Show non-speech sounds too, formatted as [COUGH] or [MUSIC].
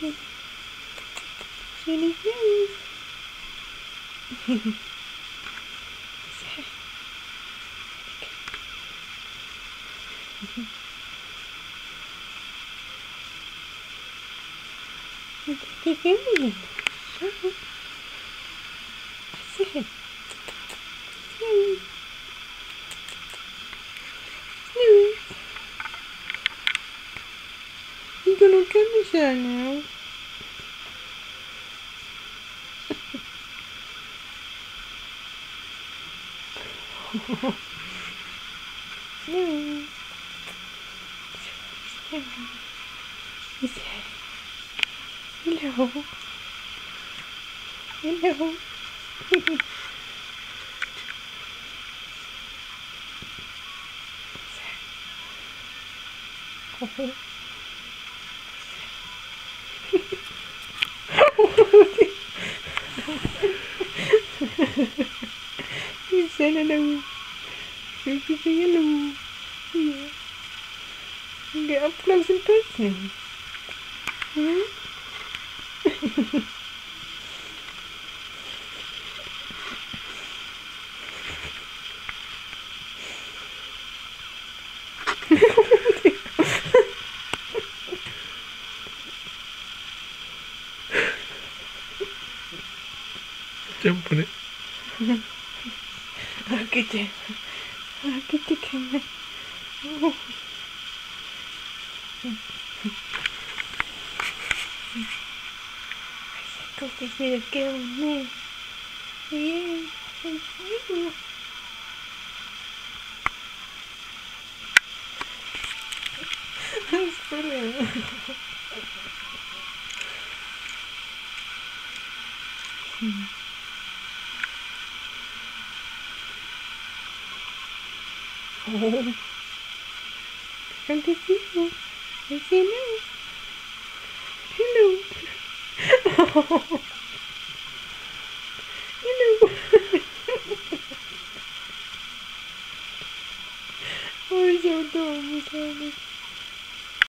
Jenny Rose. Daddy Gremlin. Show. That's it. Snooze. Gonna get me there now. Hello. Hello. He [LAUGHS] said hello. He said hello. Yeah. Get up close and personal. Hmm? [LAUGHS] ジャンプね。開けて、開けてけん。ね。こうしてるけどね。ええ、Mm-hmm. Come to see you. I say no. Hello. [LAUGHS] [LAUGHS] [LAUGHS] Oh. Hello. oh, so dumb. So